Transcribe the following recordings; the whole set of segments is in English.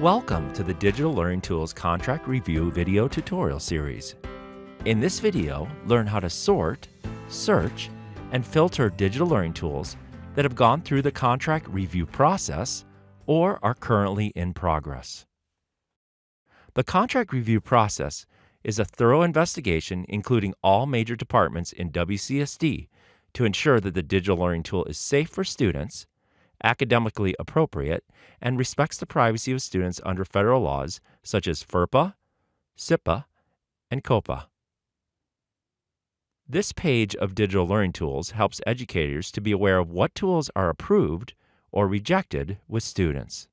Welcome to the Digital Learning Tools Contract Review video tutorial series. In this video, learn how to sort, search, and filter digital learning tools that have gone through the contract review process or are currently in progress. The contract review process is a thorough investigation including all major departments in WCSD to ensure that the digital learning tool is safe for students academically appropriate, and respects the privacy of students under federal laws such as FERPA, CIPA, and COPPA. This page of digital learning tools helps educators to be aware of what tools are approved or rejected with students.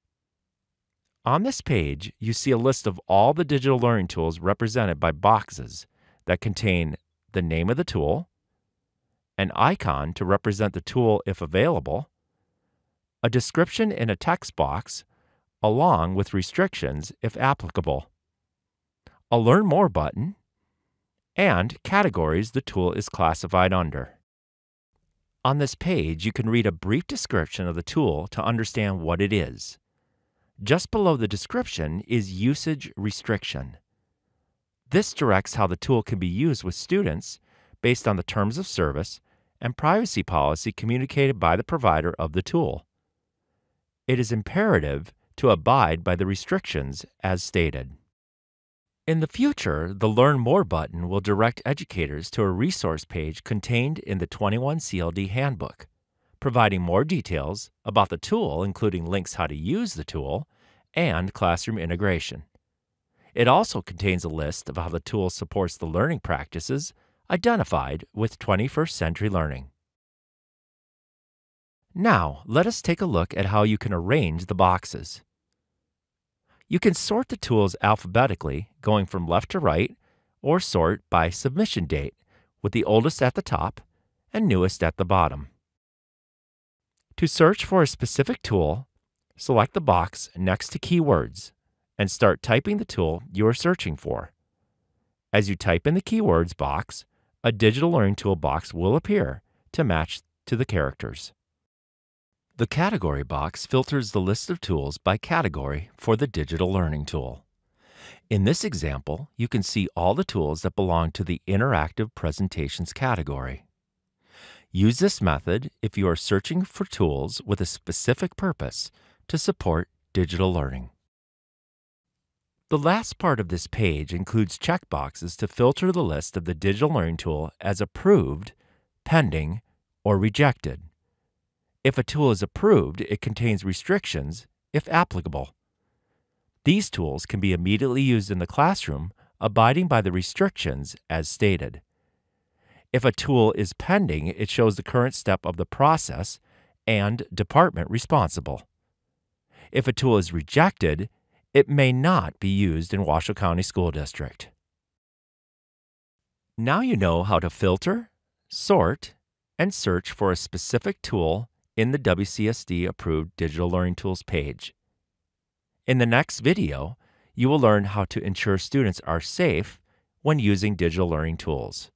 On this page, you see a list of all the digital learning tools represented by boxes that contain the name of the tool, an icon to represent the tool if available, a description in a text box, along with restrictions if applicable, a Learn More button, and categories the tool is classified under. On this page, you can read a brief description of the tool to understand what it is. Just below the description is Usage Restriction. This directs how the tool can be used with students based on the terms of service and privacy policy communicated by the provider of the tool it is imperative to abide by the restrictions as stated. In the future, the Learn More button will direct educators to a resource page contained in the 21 CLD Handbook, providing more details about the tool, including links how to use the tool and classroom integration. It also contains a list of how the tool supports the learning practices identified with 21st century learning. Now, let us take a look at how you can arrange the boxes. You can sort the tools alphabetically, going from left to right, or sort by submission date, with the oldest at the top and newest at the bottom. To search for a specific tool, select the box next to keywords and start typing the tool you are searching for. As you type in the keywords box, a digital learning tool box will appear to match to the characters. The category box filters the list of tools by category for the digital learning tool. In this example, you can see all the tools that belong to the Interactive Presentations category. Use this method if you are searching for tools with a specific purpose to support digital learning. The last part of this page includes checkboxes to filter the list of the digital learning tool as approved, pending, or rejected. If a tool is approved, it contains restrictions, if applicable. These tools can be immediately used in the classroom, abiding by the restrictions as stated. If a tool is pending, it shows the current step of the process and department responsible. If a tool is rejected, it may not be used in Washoe County School District. Now you know how to filter, sort, and search for a specific tool in the WCSD approved Digital Learning Tools page. In the next video, you will learn how to ensure students are safe when using digital learning tools.